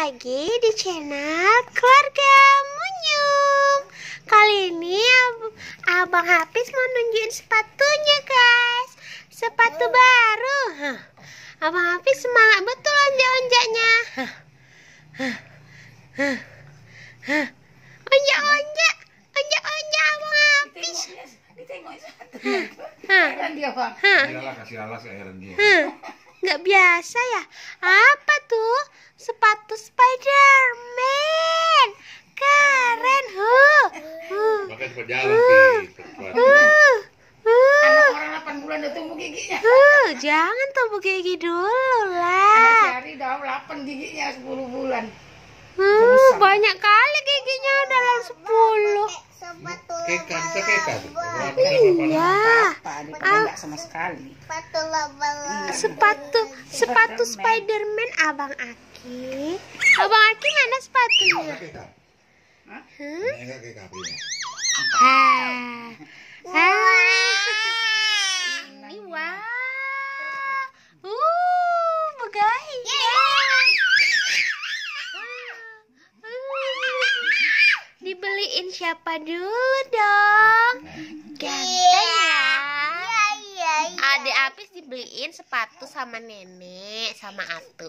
lagi di channel Keluarga Munyum Kali ini Ab- Abang Hafiz mau nunjukin sepatunya guys Sepatu baru Hah. Abang Hafiz semangat betul onjak-onjaknya Hah. Hah. Hah. Hah. Onjak-onjak Onjak-onjak Abang Hafiz Ditengok. Hah. Heran dia bang. Heran. Hmm, nggak biasa ya. Apa tuh? Sepatu Spiderman. Keren, jalan. Huh. Huh. Anak orang 8 bulan udah tumbuh giginya. Huh. Jangan tumbuh gigi dulu Anak lah. sehari udah 8 giginya 10 bulan. Huh, banyak kali giginya dalam 10. Kekan, kekan. Iya. Apa adik enggak sama sekali. Sepatu sepatu Spiderman Abang Aki. Abang Aki mana sepatunya? Kekan. Huh? Ini. Ah. Ah. Ini wah. Uh, megahnya. Dibeliin siapa dulu dong? Ganteng ya. Adik Apis dibeliin sepatu sama nenek sama Atu.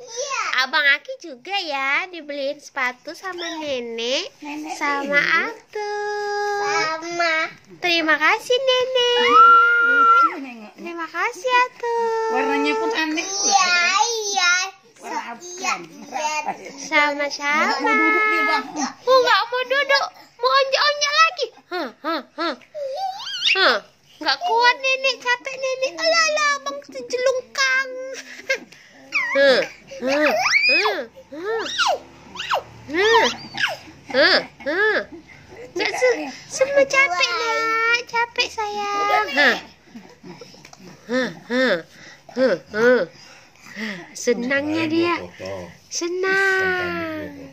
Abang Aki juga ya dibeliin sepatu sama nenek Nenek sama ini Atu. Terima kasih nenek. lucu. Terima kasih Atu. Warnanya pun aneh pula. Warna absen. Sama Nggak siapa? mau duduk dia bang. Oh nggak mau duduk, mau onjak-onjak lagi. Hah, hah, hah. Hah, nggak kuat nenek, capek nenek. Alah, alah, abang jelungkang. Hah, hah, hah, hah. Hah, hah, hah. Nggak se semua capek nak, capek sayang. Senangnya dia, senang.